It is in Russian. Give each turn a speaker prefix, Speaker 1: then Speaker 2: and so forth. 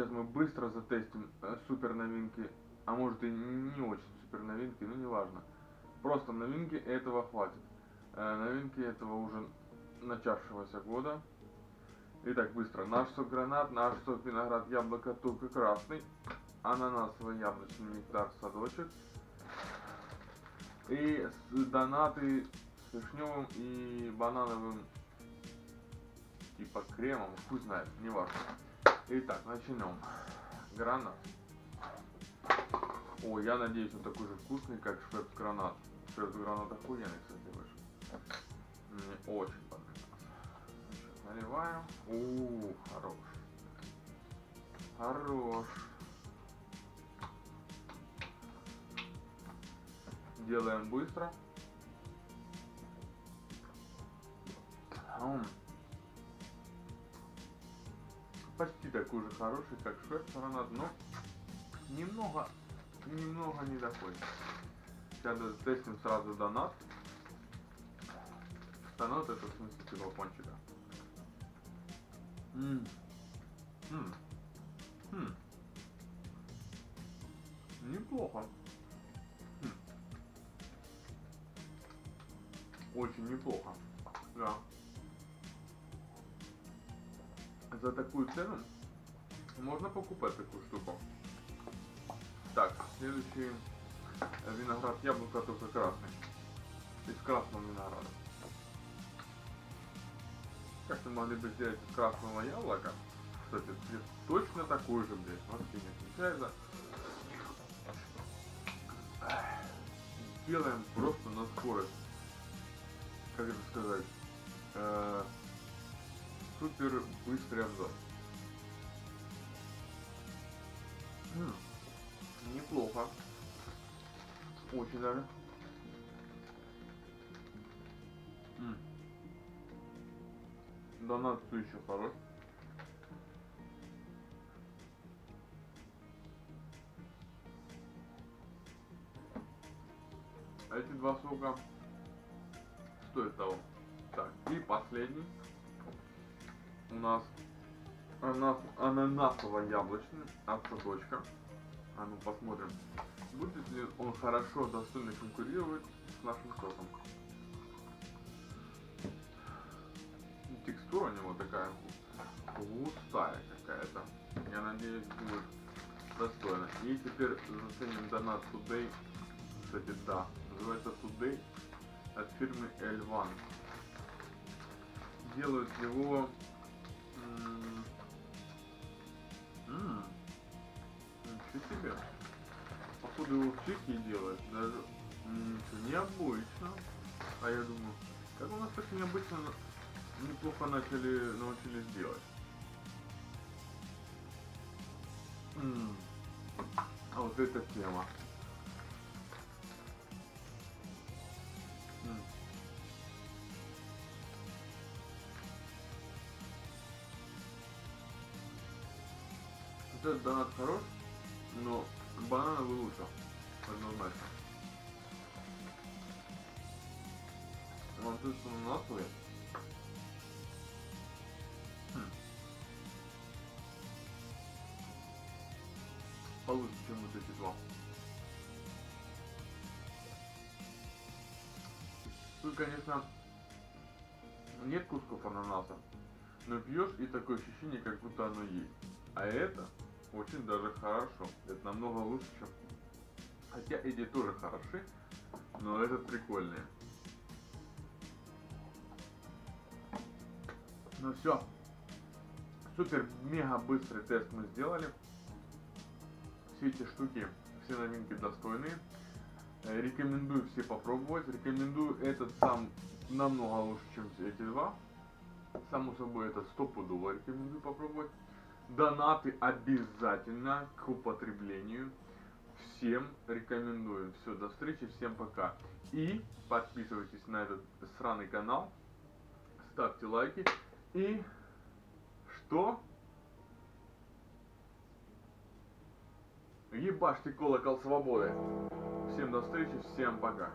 Speaker 1: сейчас мы быстро затестим э, супер новинки, а может и не очень супер новинки, ну неважно. Просто новинки этого хватит. Э, новинки этого уже начавшегося года. Итак, быстро. Наш сок гранат, наш сок виноград, яблоко, только красный, ананасовый яблочный нектар, садочек. И донаты с вишневым и банановым типа кремом, хуй знает, не важно. Итак, начнем. Гранат. О, я надеюсь, он такой же вкусный, как швепс гранат. Швепс гранат охуенный, кстати, вышел. Мне очень Наливаем. У, хорош. Хорош. Делаем быстро. М. Почти такой же хороший, как швепс гранат, но немного, немного не доходит. Сейчас тестим сразу донат. Донат это в смысле типа пончика. М. М. М. Неплохо. М. Очень неплохо. Да. За такую цену можно покупать такую штуку. Так, следующий виноград яблоко только красный. Из красного винограда. Как-то могли бы сделать из красного яблока. Кстати, цвет точно такой же, блядь. Вообще не отличается. Делаем просто на скорость. Как это сказать? Супер быстрый обзор. М -м, неплохо. Очень даже. М -м. Донат все еще хорош. Эти два сока стоят того. Так, и последний нас ананас, ананасово-яблочный от садочка. А ну посмотрим, будет ли он хорошо, достойно конкурировать с нашим соком. текстура у него такая густая какая-то. Я надеюсь, будет достойно. И теперь заценим донат Today. Кстати, да, называется Today от фирмы L1. Делают его... Ммм, ничего себе. Походу его в Чехии делают, даже ничего необычно. А я думаю, как у нас так необычно неплохо начали, научились делать. М А вот эта тема. Этот донат хорош, но банановый лучше. Однозначно. Он тут ананасовый. получше, чем вот эти два. Тут, конечно, нет кусков ананаса, но пьешь и такое ощущение, как будто оно есть. А это очень даже хорошо. Это намного лучше, чем... Хотя эти тоже хороши, но этот прикольный. Ну все. Супер мега быстрый тест мы сделали все эти штуки, все новинки достойные. Э, рекомендую все попробовать. Рекомендую этот сам намного лучше, чем эти два. Само собой, это стопудово рекомендую попробовать. Донаты обязательно к употреблению. Всем рекомендую. Все, до встречи, всем пока. И подписывайтесь на этот сраный канал. Ставьте лайки. И что? Ебашьте колокол свободы. Всем до встречи, всем пока.